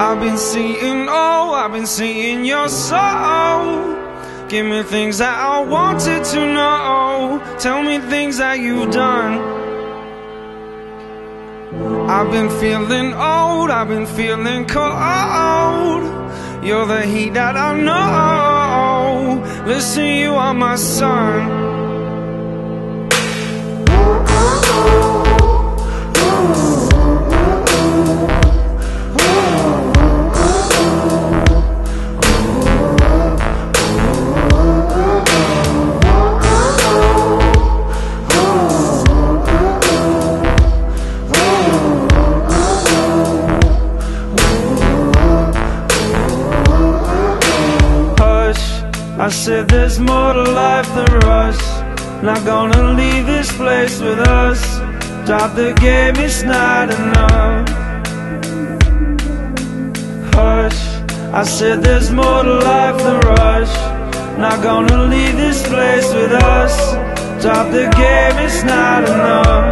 I've been seeing, oh, I've been seeing your soul. Give me things that I wanted to know. Tell me things that you've done. I've been feeling old, I've been feeling cold. You're the heat that I know. Listen, you are my sun. I said there's more to life than rush Not gonna leave this place with us. Drop the game, it's not enough. Hush. I said there's more to life than rush Not gonna leave this place with us. Drop the game, it's not enough